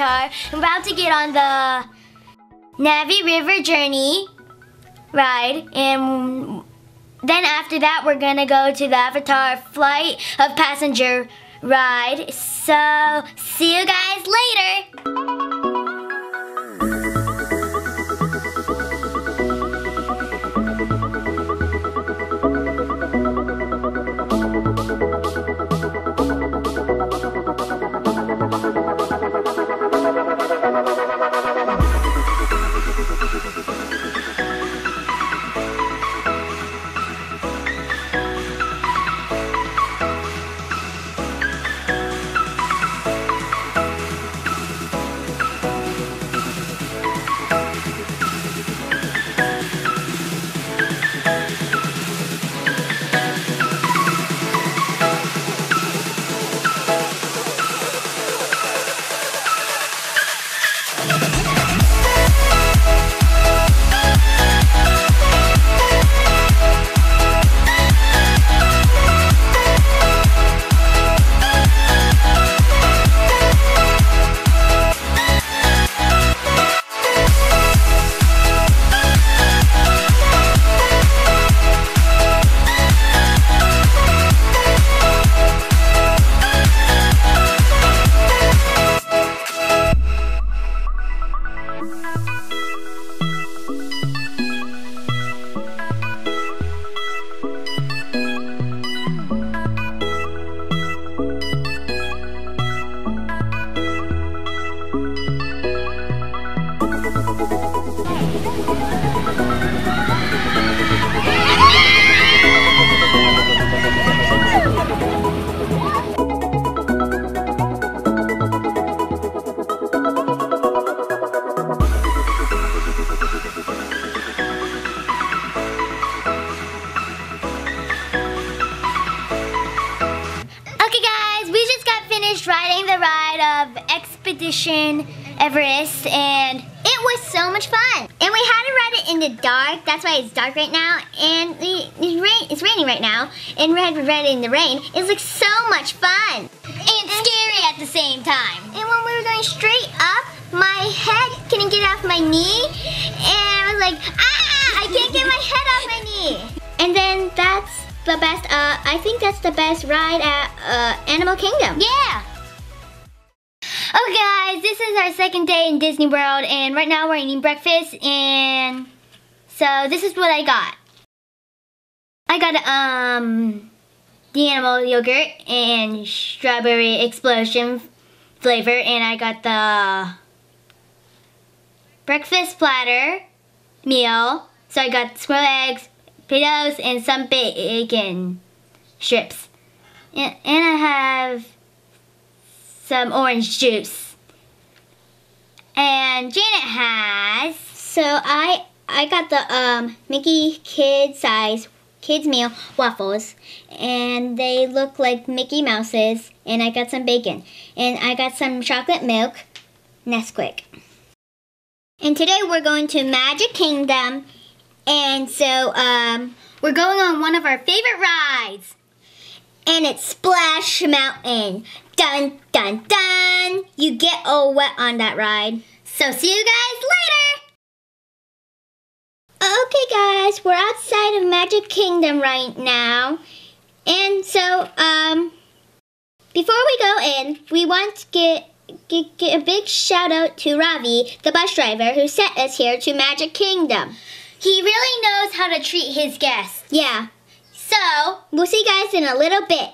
I'm about to get on the Na'vi River Journey ride and then after that we're gonna go to the Avatar Flight of Passenger ride. So see you guys later. Everest and it was so much fun. And we had to ride it in the dark, that's why it's dark right now. And it's, rain, it's raining right now. And we had to ride it in the rain. It's like so much fun. And scary at the same time. And when we were going straight up, my head couldn't get off my knee. And I was like, ah, I can't get my head off my knee. And then that's the best, uh, I think that's the best ride at uh, Animal Kingdom. Yeah. Okay guys, this is our second day in Disney World and right now we're eating breakfast and so this is what I got. I got um the animal yogurt and strawberry explosion flavor and I got the breakfast platter meal. So I got scrambled eggs, potatoes, and some bacon strips. And, and I have some orange juice. And Janet has, so I I got the um, Mickey kid size kids meal waffles and they look like Mickey Mouses and I got some bacon and I got some chocolate milk Nesquik. And today we're going to Magic Kingdom and so um, we're going on one of our favorite rides and it's Splash Mountain. Dun, dun, dun. You get all wet on that ride. So see you guys later. Okay guys, we're outside of Magic Kingdom right now. And so, um, before we go in, we want to get, get, get a big shout out to Ravi, the bus driver, who sent us here to Magic Kingdom. He really knows how to treat his guests. Yeah. So, we'll see you guys in a little bit.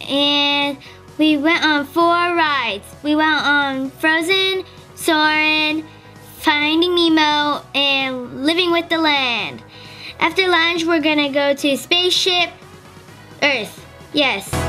And we went on four rides. We went on Frozen, Soarin', Finding Nemo, and Living with the Land. After lunch, we're gonna go to Spaceship Earth. Yes.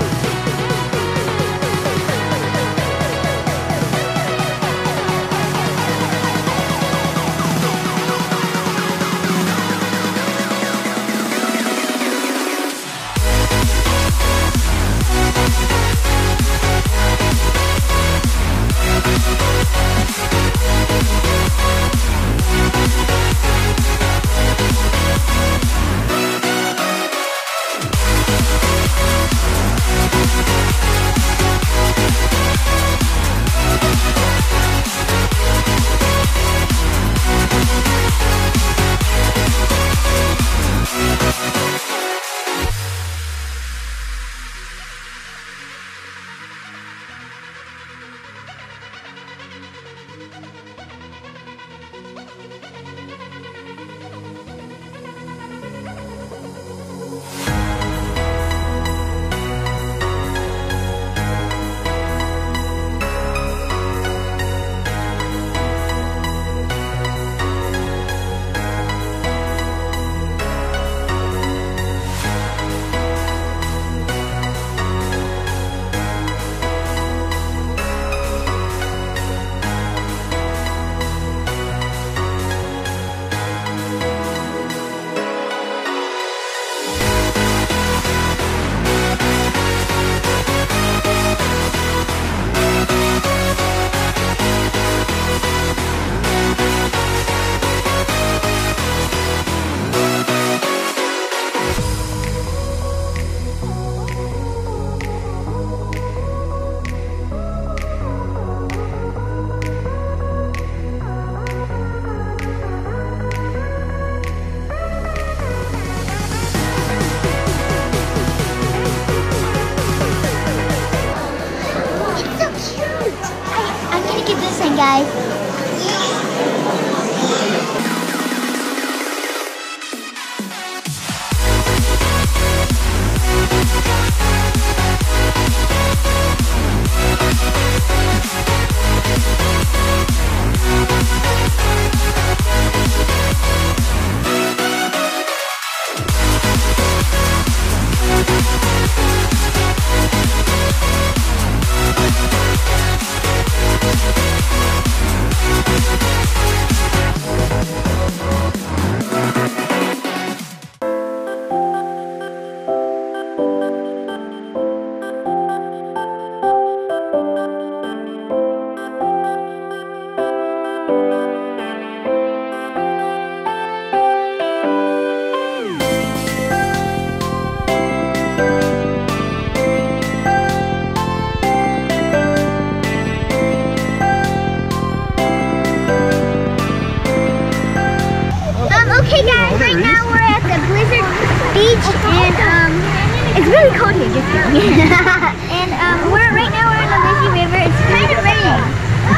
and um, we're right now we're in the Lazy River. It's kind of raining,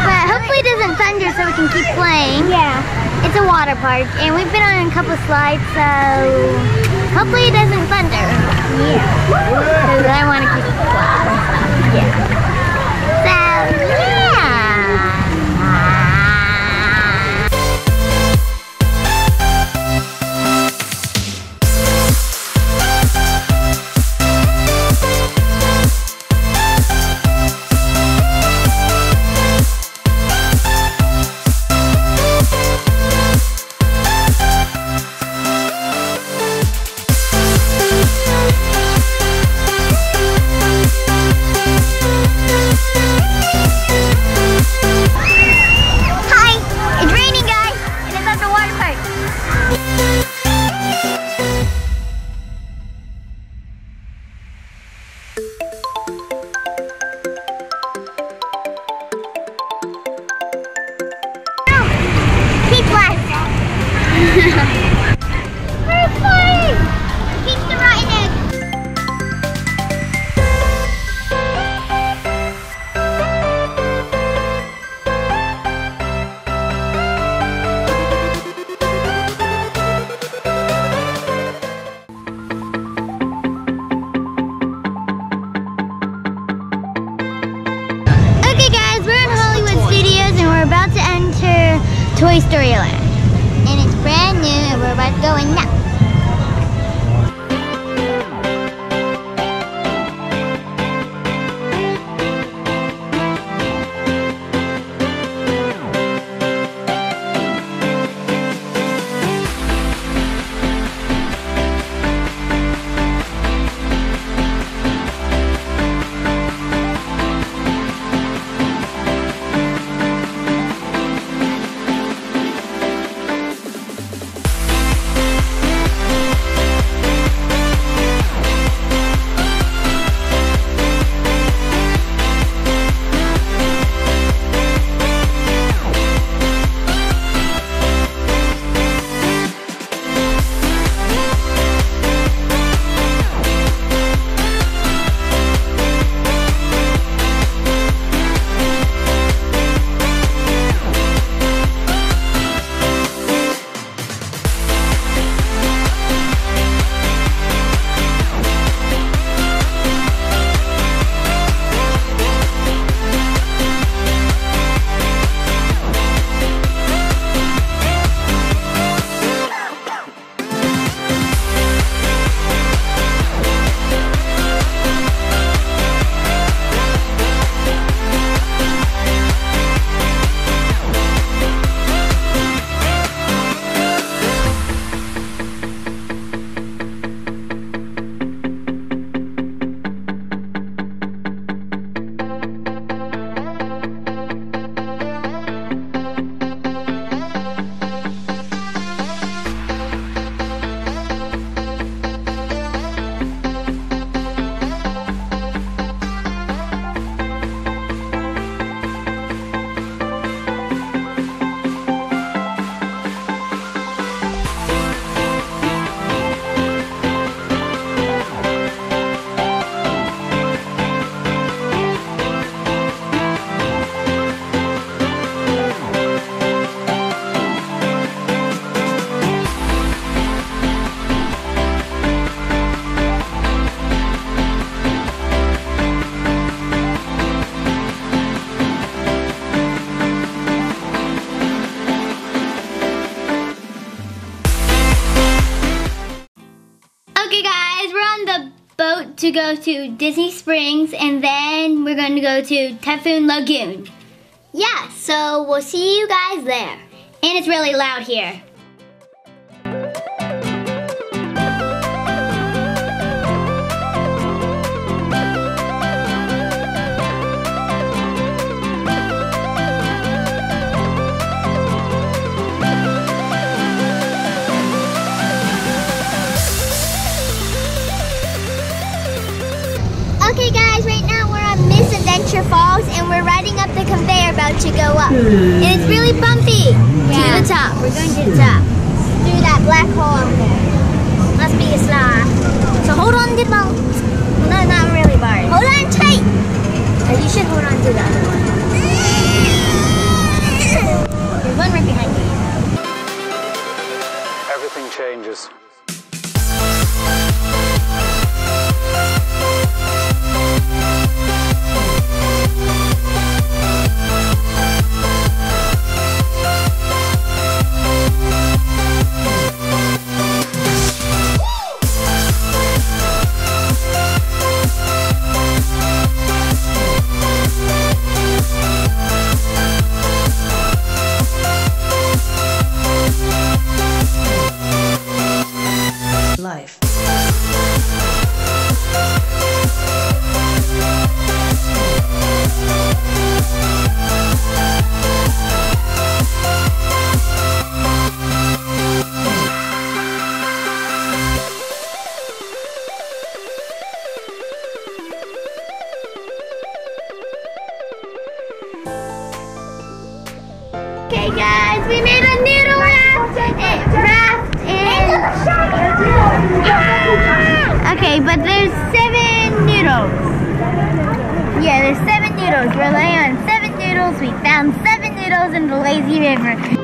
but hopefully it doesn't thunder so we can keep playing. Yeah. It's a water park and we've been on a couple slides, so hopefully it doesn't thunder. Yeah. Because I want to keep it quiet. Yeah. Go to Disney Springs and then we're going to go to Typhoon Lagoon. Yeah, so we'll see you guys there. And it's really loud here. Miss Adventure Falls and we're riding up the conveyor belt to go up. And it's really bumpy. Yeah. To the top. We're going to the top. Through that black hole up there. Must be a slide. So hold on to the boat. No, not really, Bart. Hold on tight. You should hold on to the other one. There's one right behind you. Everything changes. Life. Okay, but there's seven noodles. Yeah, there's seven noodles. We're laying on seven noodles. We found seven noodles in the lazy river.